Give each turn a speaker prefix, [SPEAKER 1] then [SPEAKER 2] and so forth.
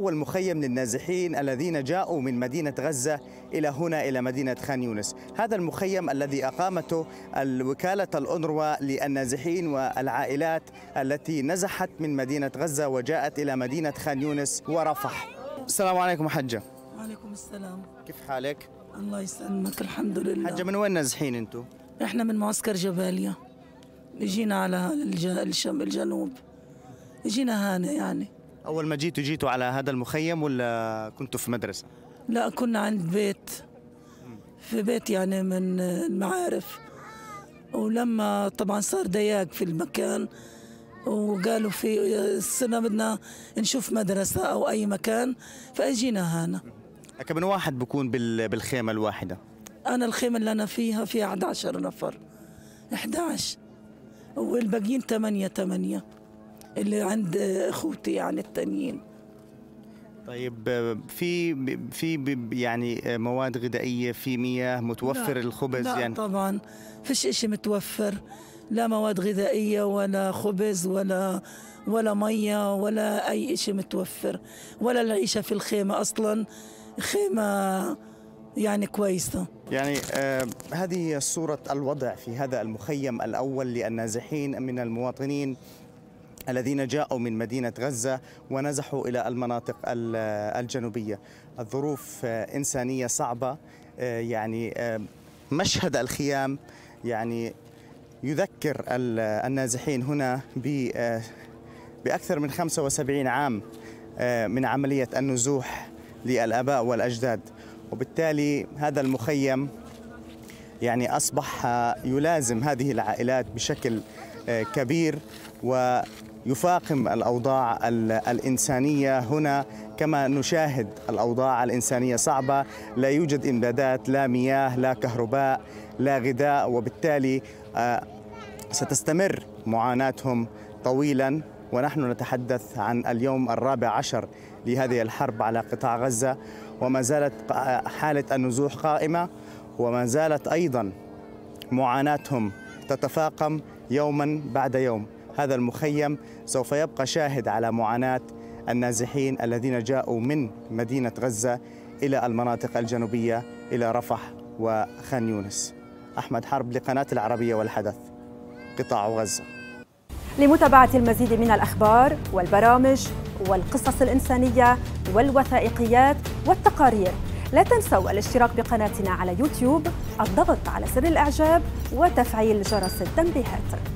[SPEAKER 1] هو المخيم للنازحين الذين جاءوا من مدينة غزة إلى هنا إلى مدينة خان يونس. هذا المخيم الذي أقامته الوكالة الأونروا للنازحين والعائلات التي نزحت من مدينة غزة وجاءت إلى مدينة خان يونس ورفح. السلام عليكم حجة.
[SPEAKER 2] وعليكم السلام.
[SPEAKER 1] كيف حالك؟
[SPEAKER 2] الله يسلمك الحمد لله.
[SPEAKER 1] حجة من وين نازحين أنتم؟
[SPEAKER 2] إحنا من معسكر جباليا جينا على الجنوب. جينا هنا يعني.
[SPEAKER 1] أول ما جيتوا جيتوا على هذا المخيم ولا كنتوا في مدرسة؟
[SPEAKER 2] لا كنا عند بيت. في بيت يعني من المعارف. ولما طبعا صار ضياق في المكان وقالوا في السنة بدنا نشوف مدرسة أو أي مكان فأجينا هنا.
[SPEAKER 1] كم واحد بكون بال- بالخيمة الواحدة؟
[SPEAKER 2] أنا الخيمة اللي أنا فيها فيها 11 نفر. 11 والباقيين 8 8 اللي عند أخوتي يعني التانيين.
[SPEAKER 1] طيب في في يعني مواد غذائية في مياه متوفر
[SPEAKER 2] لا،
[SPEAKER 1] الخبز
[SPEAKER 2] لا
[SPEAKER 1] يعني؟
[SPEAKER 2] طبعا. فيش إشي متوفر. لا مواد غذائية ولا خبز ولا ولا مية ولا أي إشي متوفر. ولا العيشة في الخيمة أصلا. خيمة يعني كويسة.
[SPEAKER 1] يعني آه هذه هي صورة الوضع في هذا المخيم الأول للنازحين من المواطنين. الذين جاءوا من مدينة غزة ونزحوا إلى المناطق ال- الجنوبية. الظروف آه، إنسانية صعبة آه، يعني آه، مشهد الخيام يعني يذكر ال- النازحين هنا بأكثر من 75 عام من عملية النزوح للآباء والأجداد. وبالتالي هذا المخيم يعني أصبح يلازم هذه العائلات بشكل كبير. ويفاقم الأوضاع ال- الإنسانية. هنا كما نشاهد الأوضاع الإنسانية صعبة. لا يوجد إمدادات لا مياه لا كهرباء لا غذاء. وبالتالي آه، ستستمر معاناتهم طويلا. ونحن نتحدث عن اليوم الرابع عشر لهذه الحرب على قطاع غزة. وما زالت حالة النزوح قائمة. وما زالت أيضا معاناتهم تتفاقم يوما بعد يوم. هذا المخيم سوف يبقى شاهد على معاناة النازحين الذين جاءوا من مدينة غزة إلى المناطق الجنوبية إلى رفح وخان يونس. أحمد حرب لقناة العربية والحدث قطاع غزة.
[SPEAKER 3] لمتابعة المزيد من الأخبار والبرامج والقصص الإنسانية والوثائقيات والتقارير لا تنسوا الاشتراك بقناتنا على يوتيوب الضغط على زر الإعجاب وتفعيل جرس التنبيهات.